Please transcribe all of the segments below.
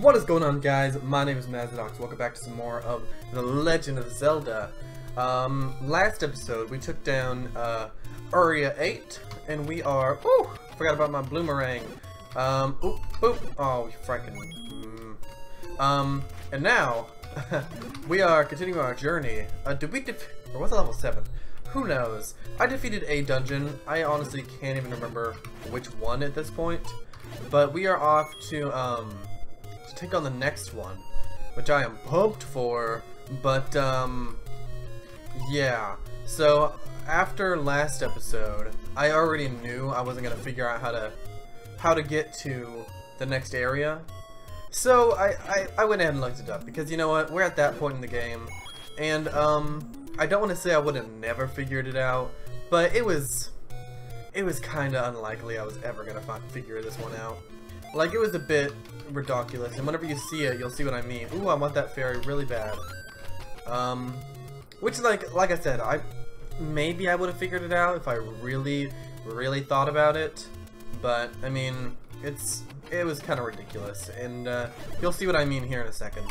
What is going on guys? My name is Mazidox. Welcome back to some more of The Legend of Zelda. Um, last episode we took down uh, Area 8 and we are... Ooh! Forgot about my bloomerang. Um, oop, oop. Oh, frickin' mm. Um, and now we are continuing our journey. Uh, did we def- or was it level 7? Who knows? I defeated a dungeon. I honestly can't even remember which one at this point. But we are off to, um, to take on the next one, which I am pumped for, but, um, yeah. So, after last episode, I already knew I wasn't going to figure out how to, how to get to the next area. So, I, I, I went ahead and looked it up, because you know what, we're at that point in the game, and, um, I don't want to say I would have never figured it out, but it was, it was kind of unlikely I was ever going to figure this one out. Like, it was a bit ridiculous, and whenever you see it, you'll see what I mean. Ooh, I want that fairy really bad. Um, which, like, like I said, I maybe I would have figured it out if I really, really thought about it. But, I mean, it's it was kind of ridiculous, and uh, you'll see what I mean here in a second.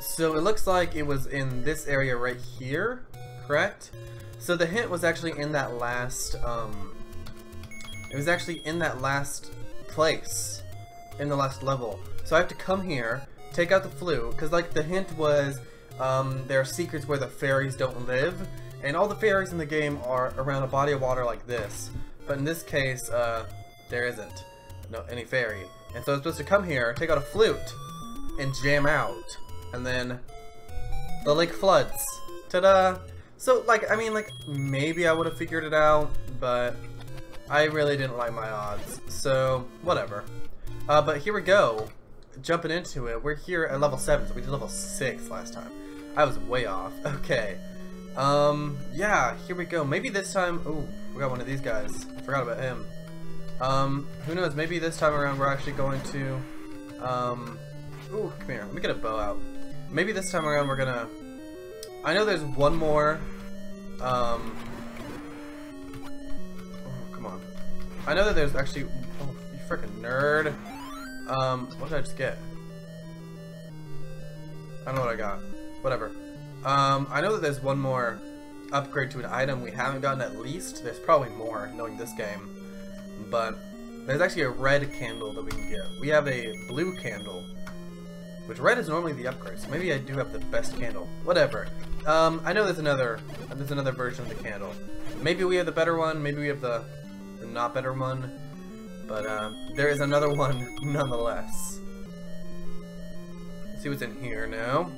So it looks like it was in this area right here, correct? So the hint was actually in that last, um, it was actually in that last place, in the last level. So I have to come here, take out the flute, because like the hint was, um, there are secrets where the fairies don't live, and all the fairies in the game are around a body of water like this. But in this case, uh, there isn't no any fairy. And so I'm supposed to come here, take out a flute, and jam out. And then the lake floods. Ta-da! So, like, I mean, like, maybe I would have figured it out, but I really didn't like my odds. So, whatever. Uh, but here we go. Jumping into it. We're here at level 7, so we did level 6 last time. I was way off. Okay. Um, yeah, here we go. Maybe this time... Ooh, we got one of these guys. I forgot about him. Um, who knows, maybe this time around we're actually going to, um, ooh, come here, let me get a bow out. Maybe this time around we're gonna, I know there's one more, um, oh, come on. I know that there's actually, oh, you freaking nerd. Um, what did I just get? I don't know what I got. Whatever. Um, I know that there's one more upgrade to an item we haven't gotten at least. There's probably more, knowing this game but there's actually a red candle that we can get. We have a blue candle, which red is normally the upgrade, so maybe I do have the best candle. Whatever. Um, I know there's another, there's another version of the candle. Maybe we have the better one, maybe we have the, the not better one, but uh, there is another one nonetheless. Let's see what's in here now.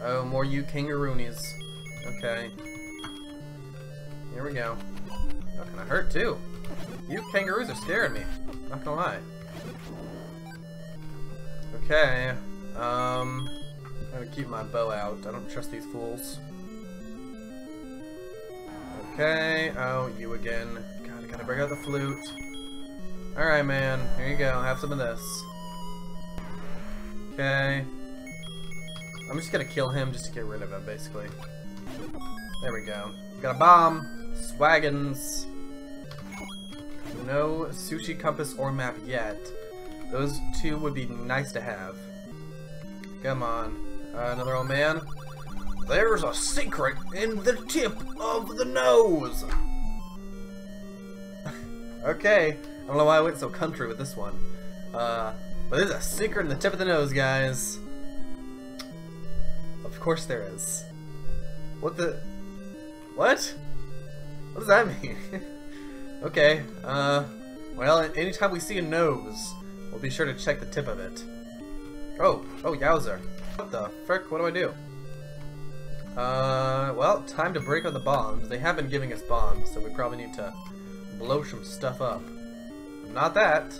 Oh, more you kangaroonies. Okay. Here we go. Can I hurt too? You kangaroos are scaring me. Not gonna lie. Okay. Um, I'm gonna keep my bow out. I don't trust these fools. Okay. Oh, you again. God, I gotta bring out the flute. Alright, man. Here you go. Have some of this. Okay. I'm just gonna kill him just to get rid of him, basically. There we go. Got a bomb. Swaggins. No sushi compass or map yet. Those two would be nice to have. Come on. Uh, another old man. There's a secret in the tip of the nose! okay. I don't know why I went so country with this one. Uh, but there's a secret in the tip of the nose, guys. Of course there is. What the... What? What does that mean? Okay, uh, well, anytime we see a nose, we'll be sure to check the tip of it. Oh, oh, yowzer. What the frick, what do I do? Uh, well, time to break on the bombs. They have been giving us bombs, so we probably need to blow some stuff up. Not that.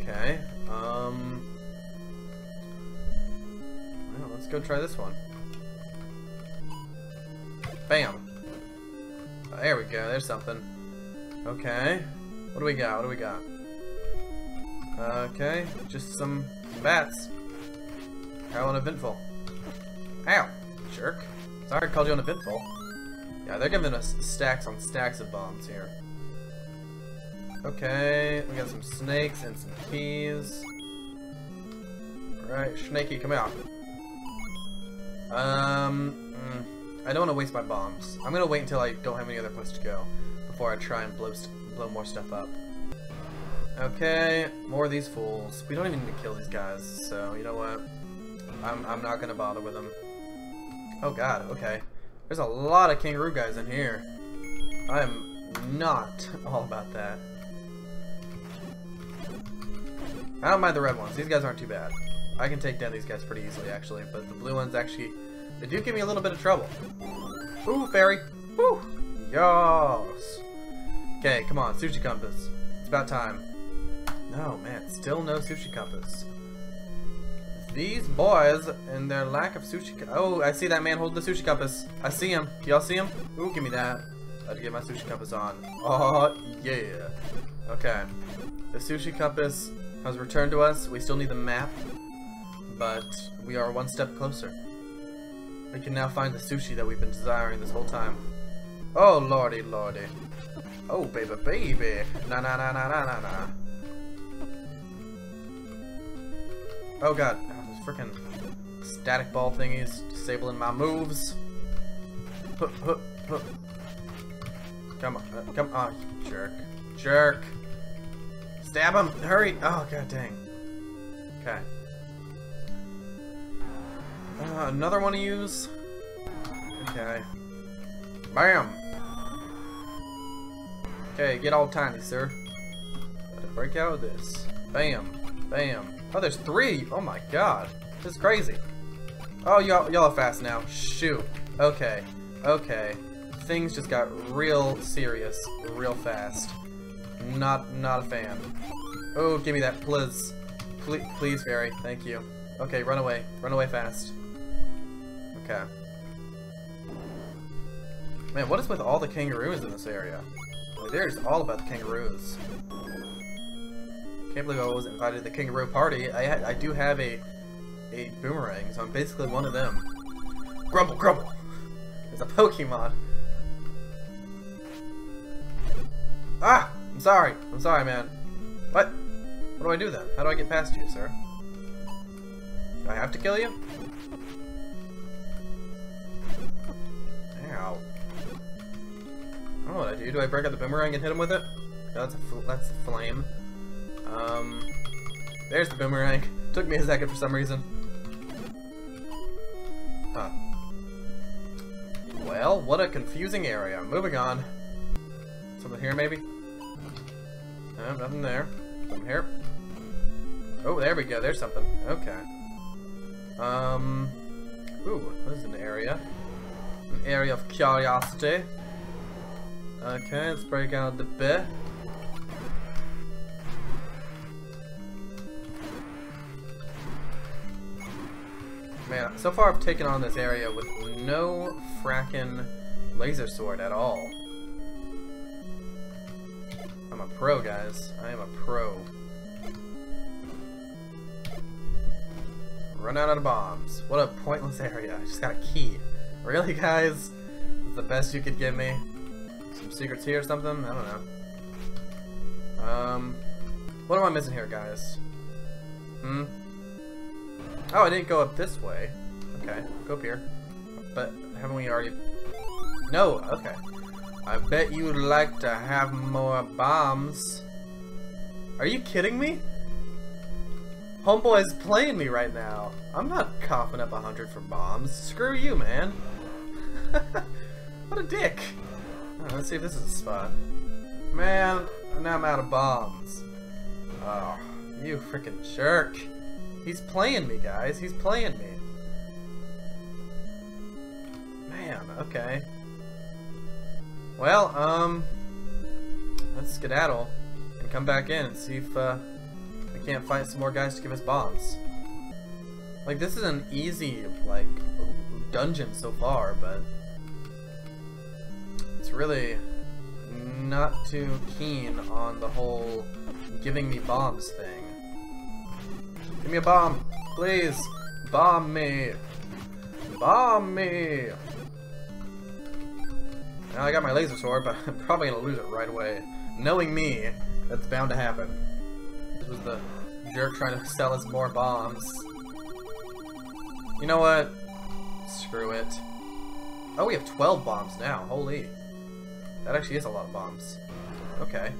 Okay, um... Well, let's go try this one. Bam! There we go, there's something. Okay. What do we got? What do we got? Okay, just some bats. How uneventful. Ow! Jerk. Sorry I called you uneventful. Yeah, they're giving us stacks on stacks of bombs here. Okay, we got some snakes and some keys. Alright, Snaky, come out. Um, mm, I don't want to waste my bombs. I'm gonna wait until I don't have any other place to go before I try and blow, blow more stuff up. Okay, more of these fools. We don't even need to kill these guys, so you know what? I'm, I'm not gonna bother with them. Oh god, okay. There's a lot of kangaroo guys in here. I am not all about that. I don't mind the red ones. These guys aren't too bad. I can take down these guys pretty easily, actually. But the blue ones actually, they do give me a little bit of trouble. Ooh, fairy. Woo! Yas! Okay, come on, sushi compass. It's about time. No, man, still no sushi compass. These boys and their lack of sushi. Oh, I see that man hold the sushi compass. I see him. Y'all see him? Ooh, give me that. I to get my sushi compass on. Oh, yeah. Okay. The sushi compass has returned to us. We still need the map, but we are one step closer. We can now find the sushi that we've been desiring this whole time. Oh, lordy, lordy. Oh, baby, baby. Na na na na na na na. Oh god, oh, those freaking static ball thingies disabling my moves. Huh, huh, huh. Come on, come on, jerk. Jerk. Stab him! Hurry! Oh, god dang. Okay. Uh, another one to use? Okay. Bam! Okay, get all tiny, sir. Gotta break out of this. Bam. Bam. Oh, there's three! Oh my god. This is crazy. Oh, y'all y'all are fast now. Shoot. Okay. Okay. Things just got real serious real fast. Not not a fan. Oh, give me that, please. Please, please, fairy. Thank you. Okay, run away. Run away fast. Okay. Man, what is with all the kangaroos in this area? Like, they're all about the kangaroos. Can't believe I was invited to the kangaroo party. I I do have a a boomerang, so I'm basically one of them. Grumble, grumble. It's a Pokemon. Ah! I'm sorry. I'm sorry, man. What? What do I do then? How do I get past you, sir? Do I have to kill you? Ow. I don't know what I do. Do I break out the boomerang and hit him with it? That's a, that's a flame. Um, there's the boomerang. Took me a second for some reason. Huh. Well, what a confusing area. Moving on. Something here, maybe? No, nothing there. Something here. Oh, there we go. There's something. Okay. Um. Ooh, this is an area. An area of curiosity. Okay, let's break out the bit. Man, so far I've taken on this area with no frackin' laser sword at all. Pro, guys. I am a pro. Run out of bombs. What a pointless area. I just got a key. Really, guys? The best you could give me? Some secrets here or something? I don't know. Um, what am I missing here, guys? Hmm? Oh, I didn't go up this way. Okay, go up here. But haven't we already... No, okay. I bet you'd like to have more bombs. Are you kidding me? Homeboy's playing me right now. I'm not coughing up a hundred for bombs. Screw you, man. what a dick. Oh, let's see if this is a spot. Man, now I'm out of bombs. Oh, you freaking jerk. He's playing me, guys. He's playing me. Man, okay. Well, um, let's skedaddle and come back in and see if uh, we can't find some more guys to give us bombs. Like, this is an easy, like, dungeon so far, but it's really not too keen on the whole giving me bombs thing. Give me a bomb, please. Bomb me. Bomb me. Now I got my laser sword, but I'm probably gonna lose it right away. Knowing me, that's bound to happen. This was the jerk trying to sell us more bombs. You know what? Screw it. Oh, we have 12 bombs now. Holy. That actually is a lot of bombs. Okay.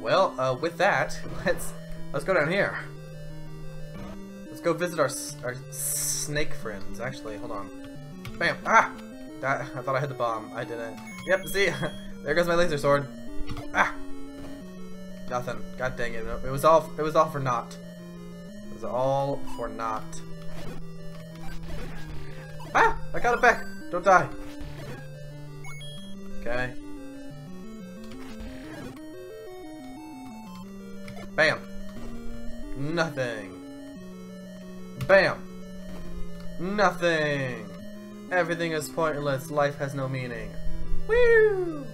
Well, uh, with that, let's let's go down here. Let's go visit our our snake friends. Actually, hold on. Bam! Ah! That, I thought I hit the bomb. I didn't. Yep. See, there goes my laser sword. Ah! Nothing. God dang it! It was all. It was all for naught. It was all for naught. Ah! I got it back. Don't die. Okay. Bam. Nothing. Bam. Nothing. Everything is pointless. Life has no meaning. Woo!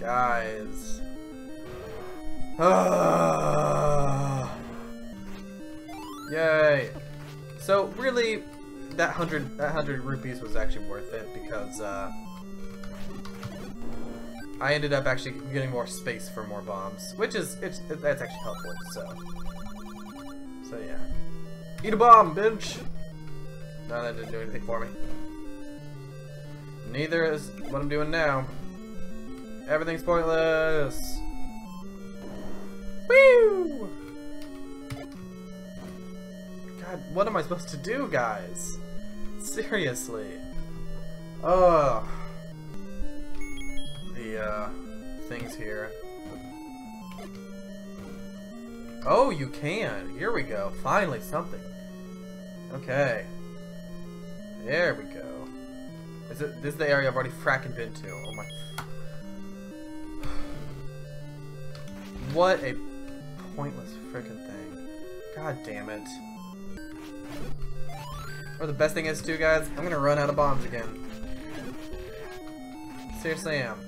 Guys. Yay. So really, that hundred that hundred rupees was actually worth it because uh, I ended up actually getting more space for more bombs, which is it's it, that's actually helpful. So, so yeah. Eat a bomb, bitch. No, that didn't do anything for me. Neither is what I'm doing now. Everything's pointless. Woo! God, what am I supposed to do, guys? Seriously. Ugh the uh, things here. Oh, you can. Here we go. Finally, something. Okay. There we go. Is it? This is the area I've already fracking been to. Oh my. What a pointless freaking thing. God damn it. Or the best thing is too, guys, I'm gonna run out of bombs again. Seriously am.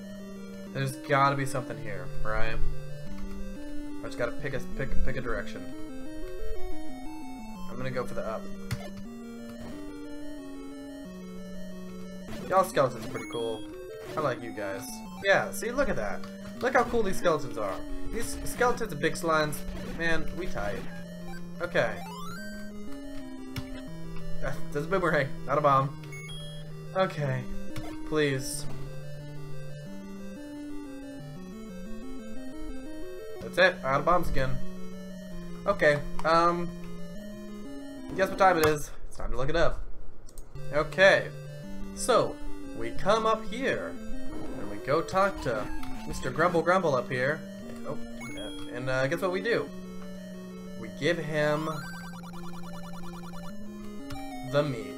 There's gotta be something here, right? I just gotta pick a pick pick a direction. I'm gonna go for the up. Y'all skeletons are pretty cool. I like you guys. Yeah, see, look at that. Look how cool these skeletons are. These skeletons and big slimes, man, we tight. Okay. That's a boomerang, not a bomb. Okay. Please. That's it. Out of bombs again. Okay. Um. Guess what time it is? It's time to look it up. Okay. So, we come up here. And we go talk to Mr. Grumble Grumble up here. Oh, and uh, guess what we do? We give him the meat.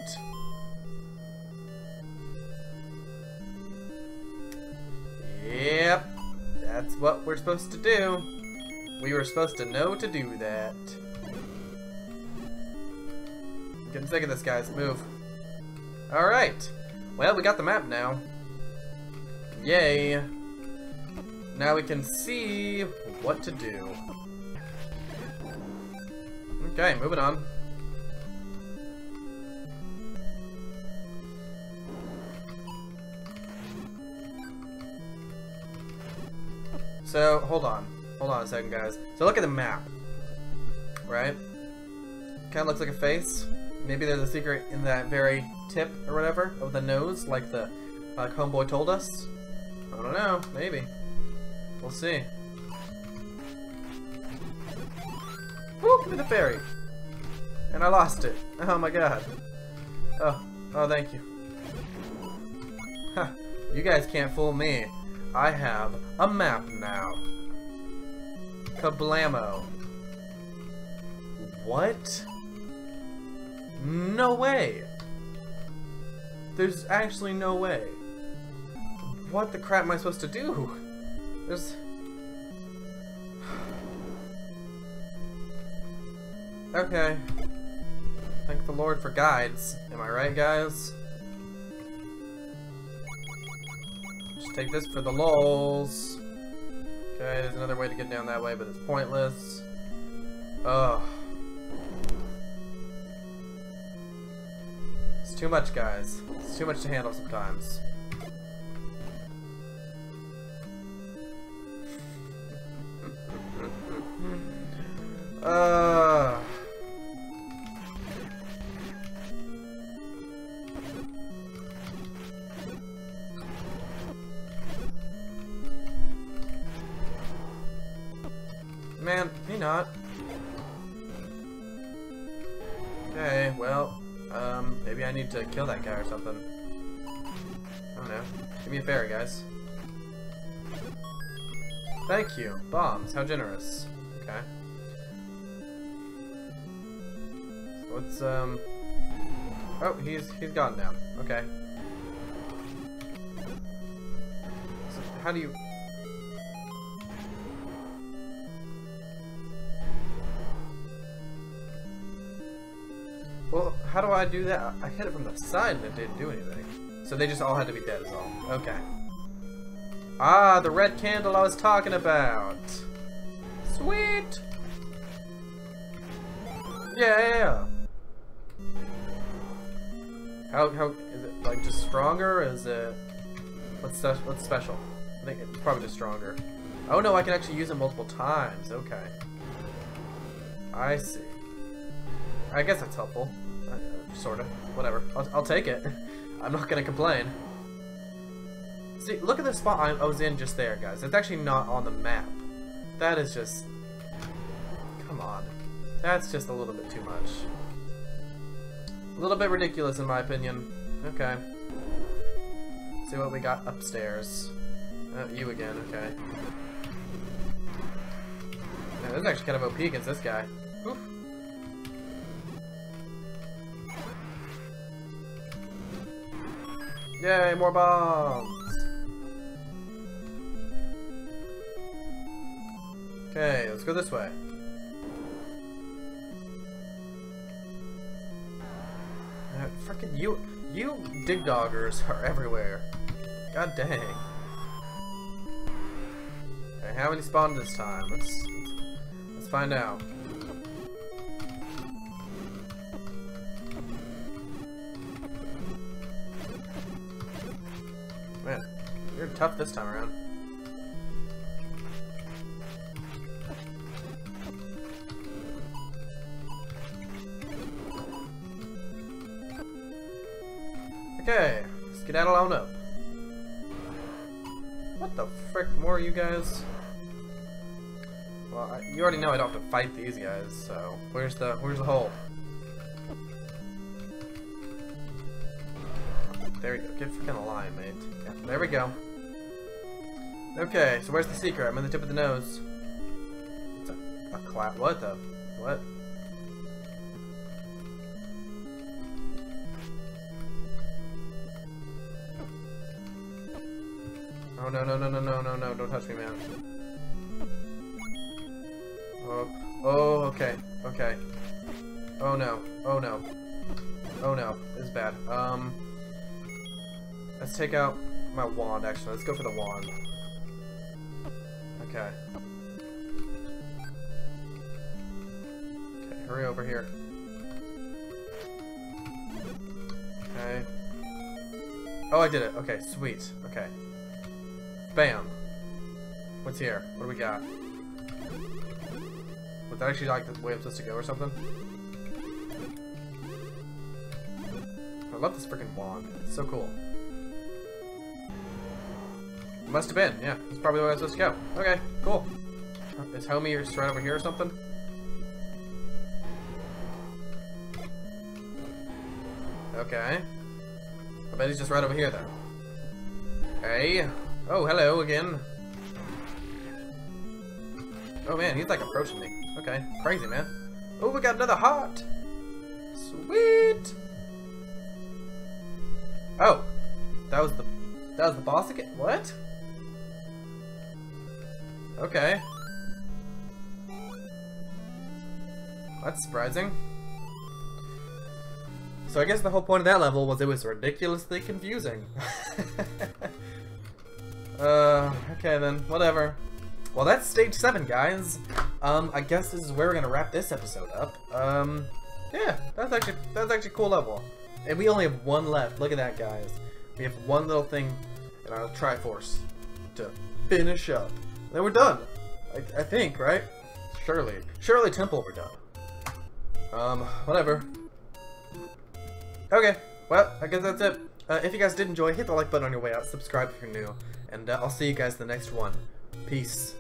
Yep, that's what we're supposed to do. We were supposed to know to do that. Getting sick of this, guys. Move. Alright. Well, we got the map now. Yay. Now we can see what to do. Okay, moving on. So, hold on. Hold on a second, guys. So look at the map, right? Kind of looks like a face. Maybe there's a secret in that very tip or whatever of the nose, like the like homeboy told us. I don't know. Maybe. We'll see. Woo! Give me the fairy. And I lost it. Oh my god. Oh. Oh, thank you. You guys can't fool me. I have a map now. Kablamo. What? No way. There's actually no way. What the crap am I supposed to do? There's... Okay. Thank the Lord for guides. Am I right, guys? Just take this for the lulz. Okay, there's another way to get down that way, but it's pointless. Ugh. Too much, guys. It's too much to handle sometimes. Give me a fairy, guys. Thank you. Bombs. How generous. Okay. So let's, um... Oh, he's he's gone now. Okay. So how do you... Well, how do I do that? I hit it from the side and it didn't do anything. So they just all had to be dead as all. Okay. Ah, the red candle I was talking about. Sweet! Yeah! How, how, is it like just stronger? Is it, what's, what's special? I think it's probably just stronger. Oh no, I can actually use it multiple times. Okay. I see. I guess that's helpful. Uh, sort of. Whatever. I'll, I'll take it. I'm not gonna complain. See, look at the spot I, was in just there, guys. It's actually not on the map. That is just... Come on. That's just a little bit too much. A little bit ridiculous in my opinion. Okay. See what we got upstairs. Oh, you again, okay. This is actually kind of OP against this guy. Oof. Yay, more bombs! Okay, let's go this way. Uh, freaking you, you Digdoggers are everywhere. God dang. Okay, how many spawned this time? Let's, let's, let's find out. Tough this time around. Okay, skedaddle on up. What the frick more you guys? Well, I, you already know I don't have to fight these guys, so where's the where's the hole? There we go. Get freaking alive, mate. Yeah, there we go. Okay, so where's the secret? I'm in the tip of the nose. It's a, a clap. What the? What? Oh no no no no no no no! Don't touch me, man. Oh oh okay okay. Oh no oh no oh no! This is bad. Um, let's take out my wand. Actually, let's go for the wand. Okay. Okay, hurry over here. Okay. Oh, I did it. Okay, sweet. Okay. Bam. What's here? What do we got? Was that actually like the way I'm supposed to go or something? I love this freaking wand. It's so cool. Must have been, yeah. That's probably the way I was supposed to go. Okay, cool. Is homie just right over here or something? Okay. I bet he's just right over here though. Hey. Oh, hello again. Oh man, he's like approaching me. Okay, crazy man. Oh, we got another heart. Sweet. Oh, that was the that was the boss again. What? Okay. That's surprising. So I guess the whole point of that level was it was ridiculously confusing. Uh, okay then, whatever. Well, that's stage seven, guys. Um, I guess this is where we're gonna wrap this episode up. Um, yeah, that's actually that's actually a cool level. And we only have one left. Look at that, guys. We have one little thing in our Triforce to finish up. Then we're done. I, I think, right? Surely. Surely Temple we're done. Um, whatever. Okay, well, I guess that's it. Uh, if you guys did enjoy, hit the like button on your way out, subscribe if you're new, and uh, I'll see you guys in the next one. Peace.